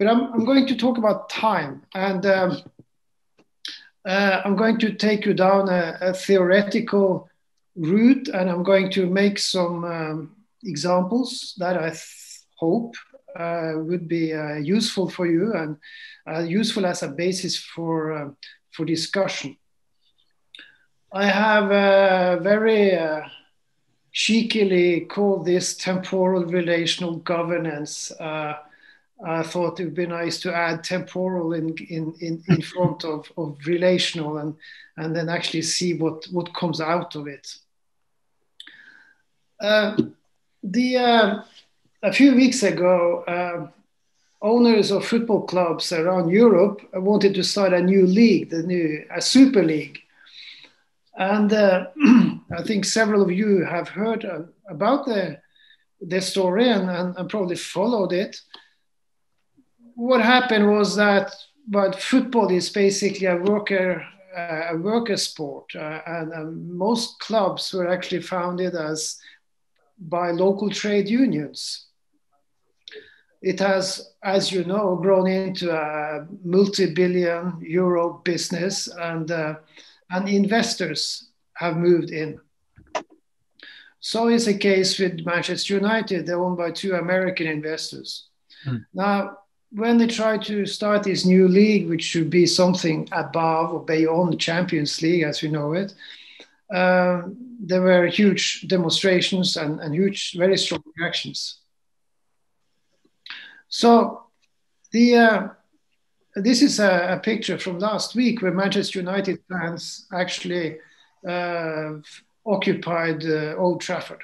but I'm, I'm going to talk about time. And um, uh, I'm going to take you down a, a, theoretical route and I'm going to make some um, examples that I hope uh, would be uh, useful for you and uh, useful as a basis for, uh, for discussion. I have uh, very cheekily called this temporal relational governance. I thought it would be nice to add temporal in, in, in, in front of, of relational and, and then actually see what, what comes out of it. Uh, the, uh, a few weeks ago, uh, owners of football clubs around Europe wanted to start a new league, the new a super league. And uh, I think several of you have heard uh, about the, the story and, and, and probably followed it what happened was that but football is basically a worker uh, a worker sport uh, and um, most clubs were actually founded as by local trade unions. It has as you know grown into a multi-billion euro business and uh, and investors have moved in. So is the case with manchester united. They're owned by two american investors. Mm. now when they tried to start this new league, which should be something above or beyond the Champions League as we know it, uh, there were huge demonstrations and, and huge, very strong reactions. So the uh, this is a, a, picture from last week where Manchester United fans actually uh, occupied uh, Old Trafford.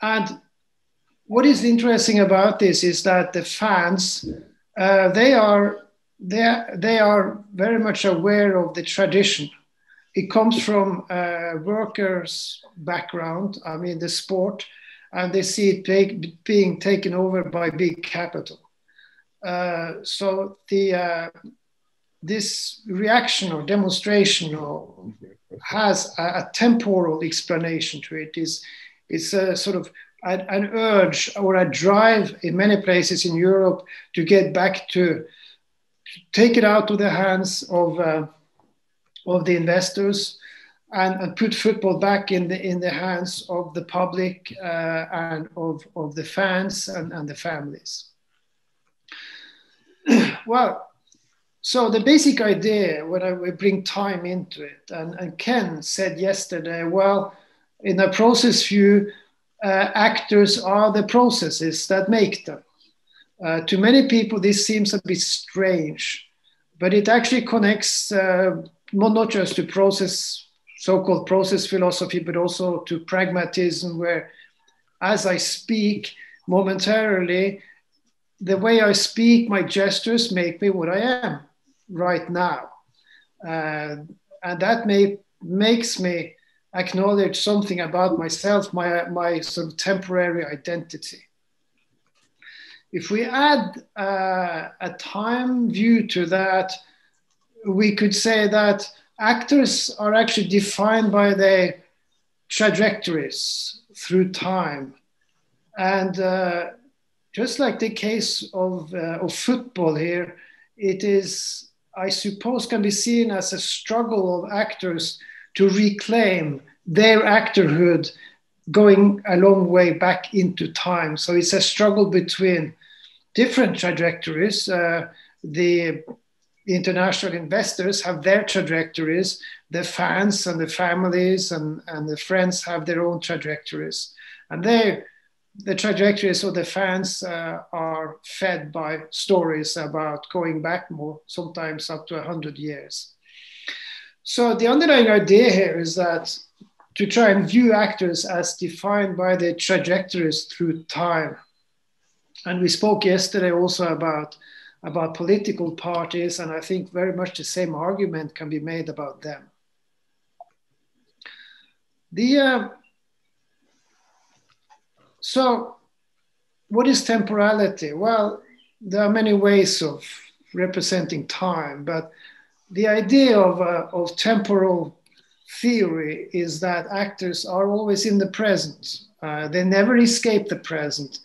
And what is interesting about this is that the fans uh, they are they they are very much aware of the tradition. It comes from a workers' background. I mean, the sport, and they see it take, being taken over by big capital. Uh, so the uh, this reaction or demonstration or has a, a temporal explanation to it. Is it's a sort of an urge or a drive in many places in Europe to get back to, take it out of the hands of uh, of the investors and, and, put football back in the in the hands of the public uh, and of, of the fans and, and the families. well, so the basic idea when I bring time into it, and, and Ken said yesterday, well, in a process view, actors are the processes that make them. Uh, to many people, this seems a bit strange, but it actually connects uh, not just to process, so-called process philosophy, but also to pragmatism, where as I speak momentarily, the way I speak, my gestures make me what I am right now. Uh, and that may, makes me acknowledge something about myself, my, my sort of temporary identity. If we add uh, a time view to that, we could say that actors are actually defined by their trajectories through time. And uh, just like the case of, uh, of football here, it is, I suppose, can be seen as a struggle of actors to reclaim their actorhood going a long way back into time. So it's a struggle between different trajectories. Uh, the international investors have their trajectories, the fans and the families and, and the friends have their own trajectories. And they, the trajectories of the fans uh, are fed by stories about going back more, sometimes up to 100 years. So the underlying idea here is that to try and view actors as defined by their trajectories through time. And we spoke yesterday also about, about political parties, and I think very much the same argument can be made about them. The, uh, so, what is temporality? Well, there are many ways of representing time, but the idea of, uh, of temporal theory is that actors are always in the present. Uh, they never escape the present.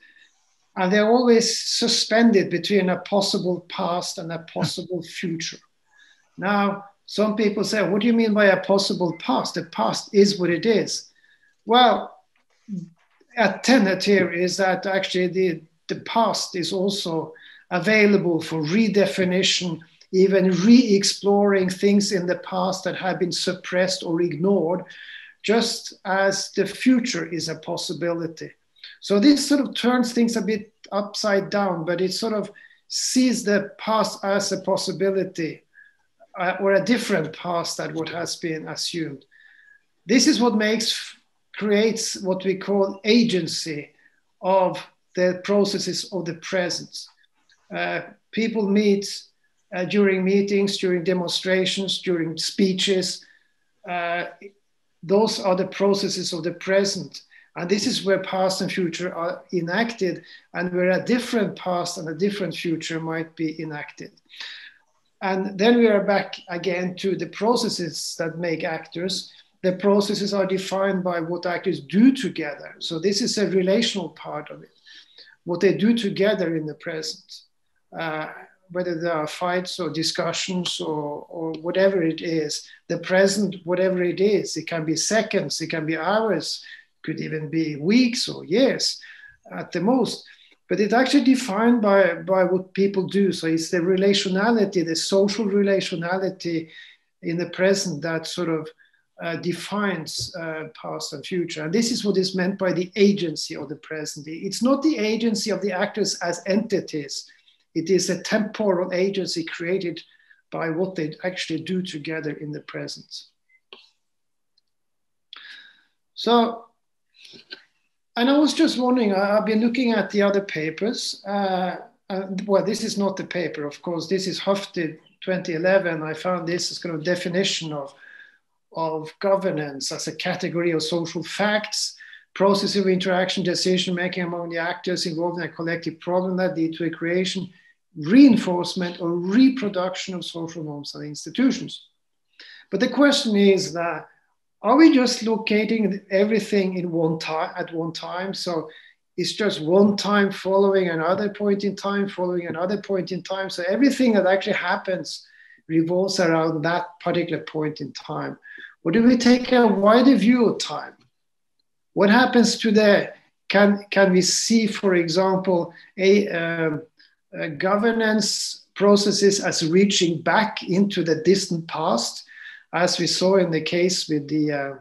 and they're always suspended between a possible past and a possible future. Now, some people say, What do you mean by a possible past? The past is what it is. Well, a tenet here is that actually the, the past is also available for redefinition, even re exploring things in the past that have been suppressed or ignored, just as the future is a possibility. So this sort of turns things a bit upside down, but it sort of sees the past as a possibility uh, or a different past than what has been assumed. This is what makes creates what we call agency of the processes of the present. Uh, people meet uh, during meetings, during demonstrations, during speeches. Uh, those are the processes of the present. And this is where past and future are enacted, and where a different past and a different future might be enacted. And then we are back again to the processes that make actors. The processes are defined by what actors do together. So this is a relational part of it, what they do together in the present. Uh, whether there are fights or discussions or, or whatever it is, the present, whatever it is, it can be seconds, it can be hours, could even be weeks or years at the most. But it's actually defined by, by what people do. So it's the relationality, the social relationality in the present that sort of uh, defines uh, past and future. And this is what is meant by the agency of the present. It's not the agency of the actors as entities, it is a temporal agency created by what they actually do together in the present. So, and I was just wondering, I've been looking at the other papers. Uh, uh, well, this is not the paper, of course. This is Hufty 2011. I found this as kind of definition of, of governance as a category of social facts process of interaction, decision making among the actors involved in a collective problem that lead to a creation, reinforcement, or reproduction of social norms and institutions. But the question is that are we just locating everything in one time at one time? So it's just one time following another point in time, following another point in time. So everything that actually happens revolves around that particular point in time. Or do we take a wider view of time? What happens to the, can, can we see, for example, a, uh, a governance processes as reaching back into the distant past, as we saw in the case with the, uh,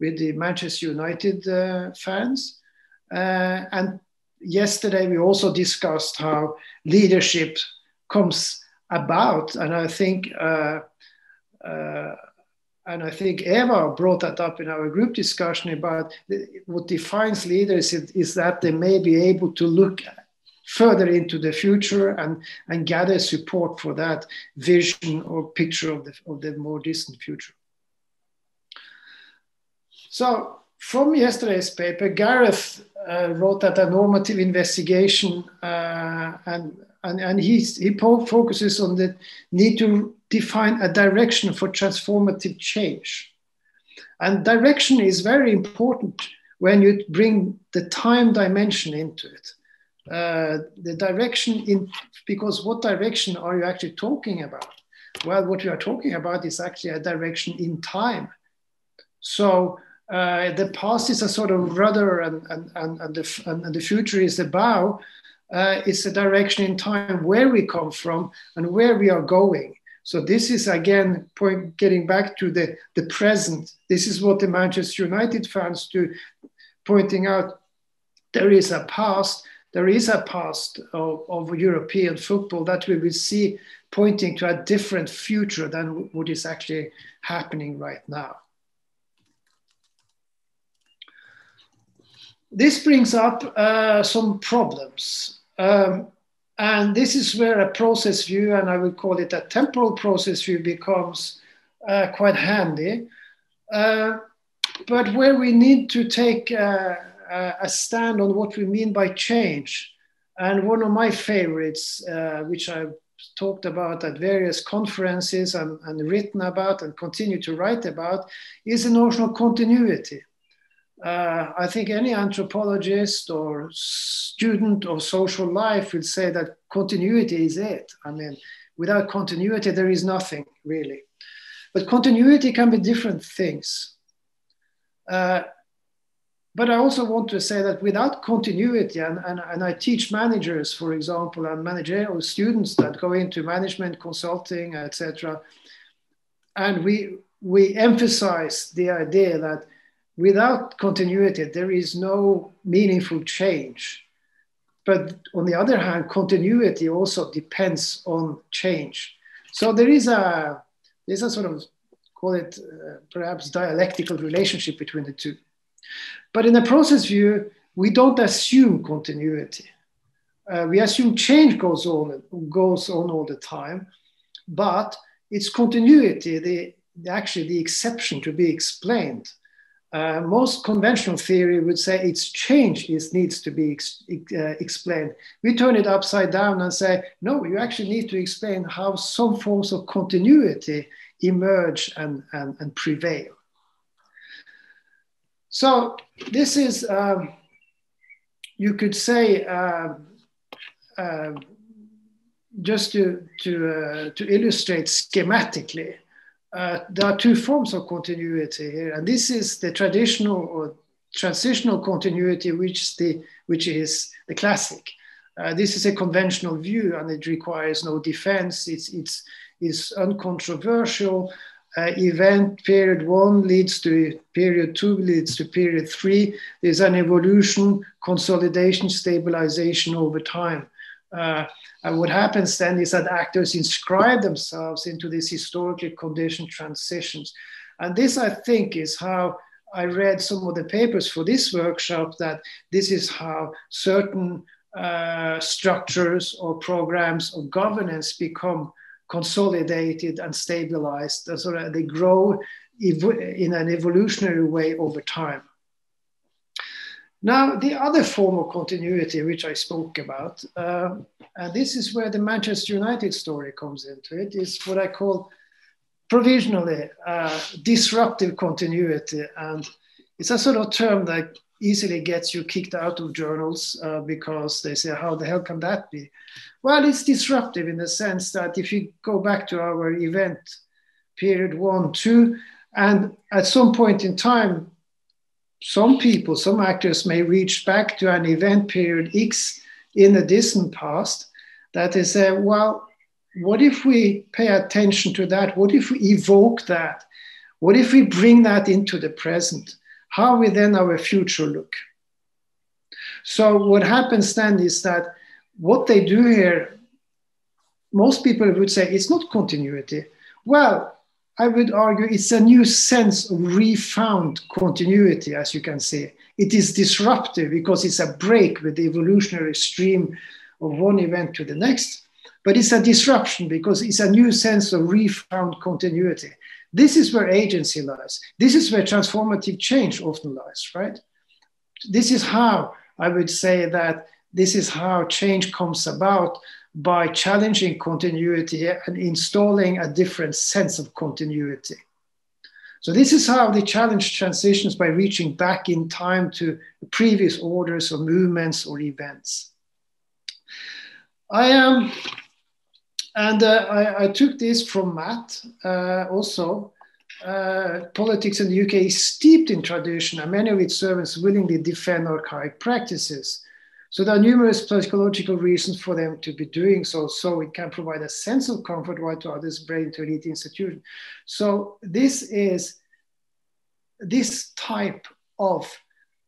with the Manchester United uh, fans. Uh, and yesterday we also discussed how leadership comes about, and I think uh, uh, and I think Eva brought that up in our group discussion about what defines leaders is, is that they may be able to look further into the future and, and gather support for that vision or picture of the, of the more distant future. So from yesterday's paper, Gareth uh, wrote that a normative investigation uh, and, and, and he, he focuses on the need to define a direction for transformative change. And direction is very important when you bring the time dimension into it. Uh, the direction in because what direction are you actually talking about? Well, what we are talking about is actually a direction in time. So uh, the past is a sort of rudder and, and, and, and, the, and, the future is the bow. Uh, it's a direction in time where we come from and where we are going. So this is again point, getting back to the, the present. This is what the Manchester United fans do, pointing out there is a past, there is a past of, of European football that we will see pointing to a different future than what is actually happening right now. This brings up uh, some problems. Um, and this is where a process view, and I would call it a temporal process view, becomes uh, quite handy. Uh, but where we need to take uh, a stand on what we mean by change. And one of my favorites, uh, which I've talked about at various conferences and, and, written about and continue to write about, is the notion of continuity. Uh, I think any anthropologist or student of social life will say that continuity is it. I mean, without continuity, there is nothing really. But continuity can be different things. Uh, but I also want to say that without continuity, and, and, and I teach managers, for example, and managerial students that go into management consulting, etc. And we, we emphasize the idea that without continuity, there is no meaningful change. But on the other hand, continuity also depends on change. So there is a, there's a sort of, call it uh, perhaps dialectical relationship between the two. But in a process view, we don't assume continuity. Uh, we assume change goes on, goes on all the time, but it's continuity, the, actually the exception to be explained uh, most conventional theory would say its change is, needs to be ex, uh, explained. We turn it upside down and say, no, you actually need to explain how some forms of continuity emerge and, and, and prevail. So this is, um, you could say, uh, just to, to, uh, to illustrate schematically, uh, there are two forms of continuity here, and this is the traditional or transitional continuity, which, the, which is the classic. Uh, this is a conventional view, and it requires no defense. It's, it's, it's uncontroversial. Uh, event period one leads to period two, leads to period three. There's an evolution, consolidation, stabilization over time. Uh, and what happens then is that actors inscribe themselves into these historically conditioned transitions. And this, I think, is how I read some of the papers for this workshop that this is how certain uh, structures or programs of governance become consolidated and stabilized. So they grow in an evolutionary way over time. Now, the other form of continuity, which I spoke about, uh, and this is where the Manchester United story comes into it, is what I call provisionally uh, disruptive continuity. And it's a sort of term that easily gets you kicked out of journals uh, because they say, how the hell can that be? Well, it's disruptive in the sense that if you go back to our event period one, two, and at some point in time, some people, some actors may reach back to an event period X in the distant past that they say, well, what if we pay attention to that? What if we evoke that? What if we bring that into the present? How will then our future look? So, what happens then is that what they do here, most people would say it's not continuity. Well, I would argue it's a new sense of refound continuity, as you can see. It is disruptive because it's a break with the evolutionary stream of one event to the next, but it's a disruption because it's a new sense of refound continuity. This is where agency lies. This is where transformative change often lies, right? This is how I would say that this is how change comes about by challenging continuity and installing a different sense of continuity. So this is how the challenge transitions by reaching back in time to previous orders or movements or events. I am, um, and uh, I, I, took this from Matt uh, also. Uh, politics in the UK is steeped in tradition, and many of its servants willingly defend archaic practices. So there are numerous psychological reasons for them to be doing so. So it can provide a sense of comfort while to others bring to elite institution. So this is this type of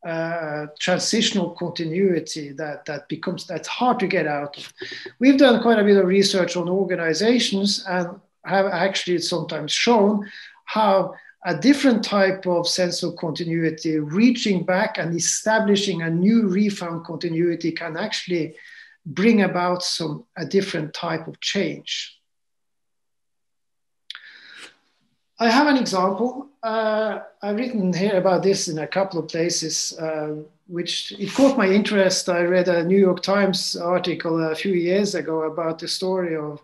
uh, transitional continuity that, that becomes that's hard to get out of. We've done quite a bit of research on organizations and have actually sometimes shown how a different type of sense of continuity, reaching back and establishing a new refound continuity can actually bring about some a different type of change. I have an example. Uh, I've written here about this in a couple of places, uh, which it caught my interest. I read a New York Times article a few years ago about the story of,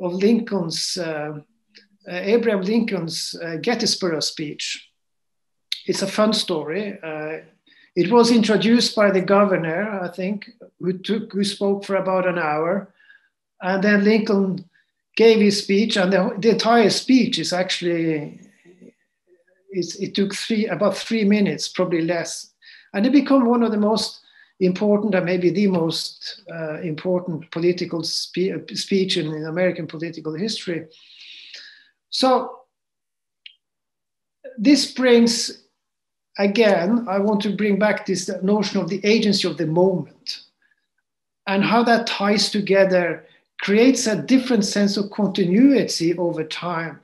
of Lincoln's uh, Abraham Lincoln's uh, Gettysburg speech it's a fun story. Uh, it was introduced by the governor, I think, who took who spoke for about an hour, and then Lincoln gave his speech, and the, the entire speech is actually it took three about three minutes, probably less, and it became one of the most important and maybe the most uh, important political spe- speech in, in, American political history. So this brings again, I want to bring back this notion of the agency of the moment and how that ties together creates a different sense of continuity over time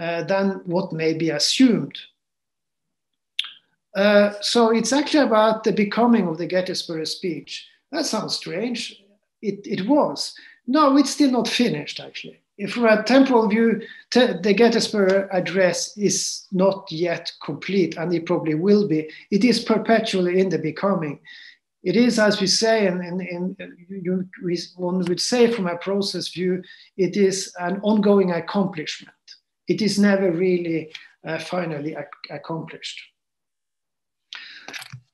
uh, than what may be assumed. Uh, so it's actually about the becoming of the Gettysburg speech. That sounds strange. It, it was. No, it's still not finished, actually. From a temporal view, the Gettysburg Address is not yet complete, and it probably will be. It is perpetually in the becoming. It is, as we say, and, you, one would say from a process view, it is an ongoing accomplishment. It is never really uh, finally ac accomplished.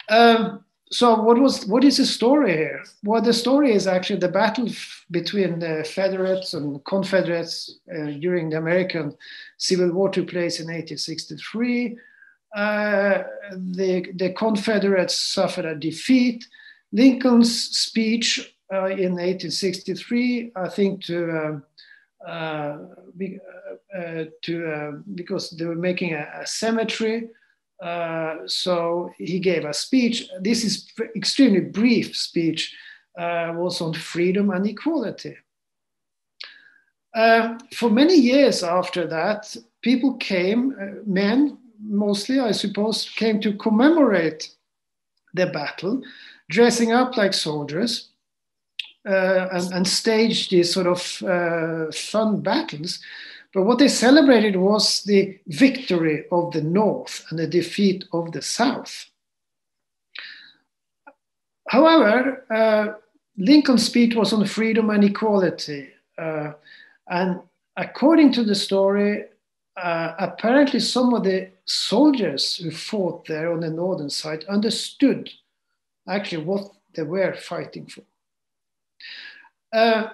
Um, so what was what is the story here? Well, the story is actually the battle between the Federates and Confederates uh, during the American Civil War took place in 1863. Uh, the, the Confederates suffered a defeat. Lincoln's speech uh, in 1863, I think, to um, uh, be, uh, uh, to because they were making a, a cemetery uh, so he gave a speech. This is extremely brief speech, uh, was on freedom and equality. Uh, for many years after that, people came, uh, men mostly, I suppose, came to commemorate the battle, dressing up like soldiers. Uh, and, and stage these sort of fun battles but what they celebrated was the victory of the North and the defeat of the South. However, uh, Lincoln's speech was on freedom and equality. Uh, and according to the story, uh, apparently some of the soldiers who fought there on the northern side understood actually what they were fighting for. Uh,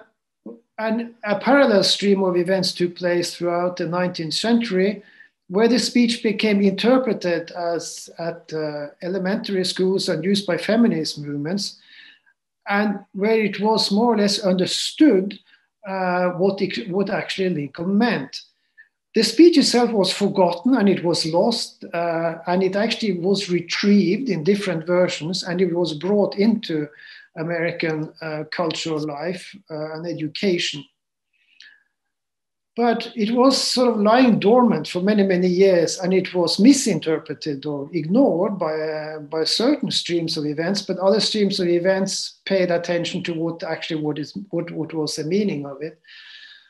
and a parallel stream of events took place throughout the 19th century, where the speech became interpreted as at uh, elementary schools and used by feminist movements, and where it was more or less understood uh, what, it, what actually Lincoln meant. The speech itself was forgotten and it was lost, uh, and it actually was retrieved in different versions and it was brought into American uh, cultural life uh, and education. But it was sort of lying dormant for many, many years, and it was misinterpreted or ignored by, uh, by certain streams of events, but other streams of events paid attention to what actually what, is, what, what was the meaning of it.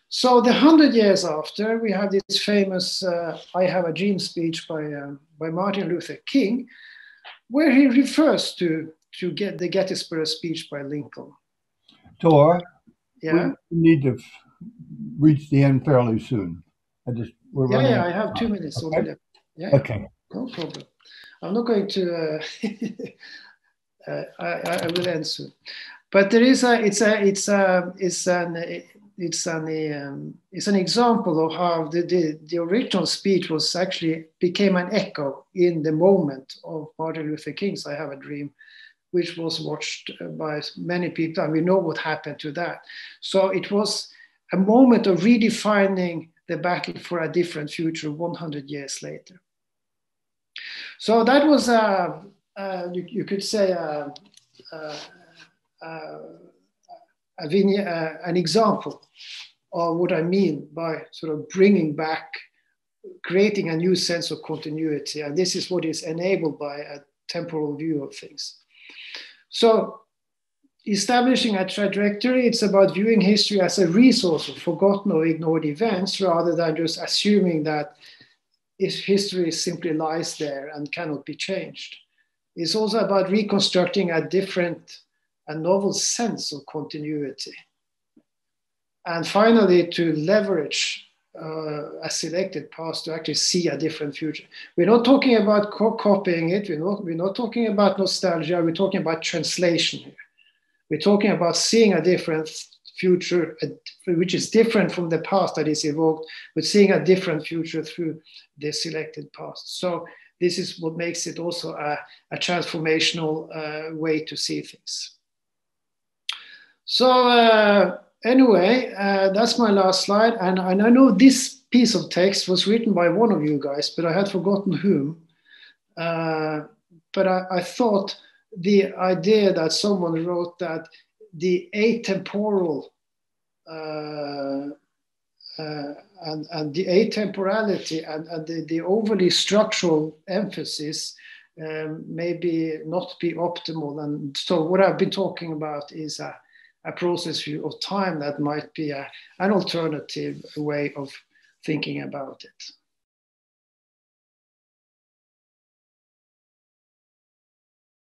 So the hundred years after, we have this famous uh, "I Have a Dream" speech by by Martin Luther King, where he refers to to get the Gettysburg speech by Lincoln. Tor, yeah, we need to reach the end fairly soon. I just we're yeah, yeah. I have two minutes okay. Yeah, okay, no problem. I'm not going to. Uh, uh, I, I will end soon, but there is a. It's a. It's a. It's an. It's an. Um, it's an example of how the, the the original speech was actually became an echo in the moment of Martin Luther King's "I Have a Dream." Which was watched uh, by many people, and we know what happened to that. So it was a moment of redefining the battle for a different future 100 years later. So that was, a, a you, you, could say, uh, a, a, an example of what I mean by sort of bringing back, creating a new sense of continuity. And this is what is enabled by a temporal view of things. So establishing a trajectory, it's about viewing history as a resource of forgotten or ignored events rather than just assuming that history simply lies there and cannot be changed. It's also about reconstructing a different, a novel sense of continuity. And finally, to leverage uh, a selected past to actually see a different future. We're not talking about co- copying it. We're not, we're not talking about nostalgia. We're talking about translation here. We're talking about seeing a different future, which is different from the past that is evoked, but seeing a different future through the selected past. So this is what makes it also a, a transformational uh, way to see things. So uh, anyway, uh, that's my last slide. And, and I know this piece of text was written by one of you guys, but I had forgotten whom. Uh, but I, I, thought the idea that someone wrote that the atemporal uh, uh, and, and the atemporality and, and the, the overly structural emphasis um, maybe not be optimal. And so what I've been talking about is a, a process view of time that might be a, an alternative way of thinking about it.